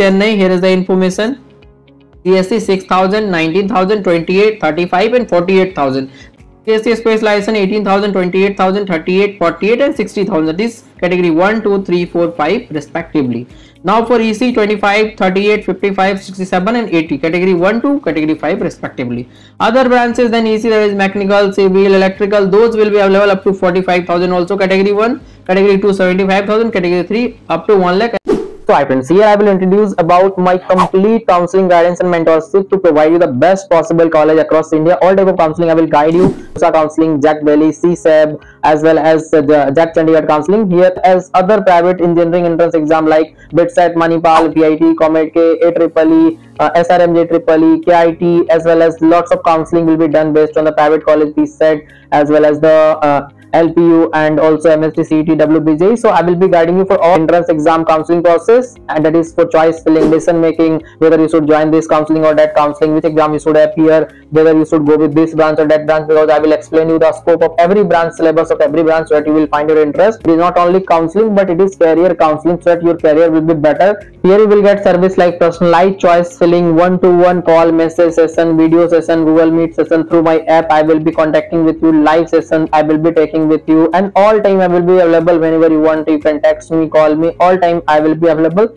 Chennai, here is the information. CSC 6000, 19,000, 28, 35 and 48,000. CSC specialization 18,000, 28,000, 38, 48 and 60,000. This category 1, 2, 3, 4, 5 respectively. Now for EC 25, 38, 55, 67 and 80 category 1 to category 5 respectively. Other branches than EC there is mechanical, civil, electrical those will be available up to 45,000 also category 1, category 2 75,000, category 3 up to 1 lakh. So hi friends, here I will introduce about my complete counseling guidance and mentorship to provide you the best possible college across India. All type of counseling I will guide you. USA counseling, JAC Delhi, CSAB as well as uh, the JAC Chandigarh counseling. Here as other private engineering entrance exam like BITSAT, Manipal, VIT, COMEDK, AEEE, uh, SRMJ Triple KIT as well as lots of counseling will be done based on the private college PSET as well as the uh, LPU and also MHT CET WBJ. So I will be guiding you for all entrance exam counseling process and that is for choice filling, decision making, whether you should join this counseling or that counseling, which exam you should appear, whether you should go with this branch or that branch because I will explain you the scope of every branch syllabus of every branch so that you will find your interest. It is not only counseling but it is career counseling so that your career will be better. Here you will get service like personalized choice filling, one-to-one call, message session, video session, Google Meet session through my app. I will be contacting with you live session. I will be taking with you. And all time i will be available whenever you want. You can text me call me. All time i will be available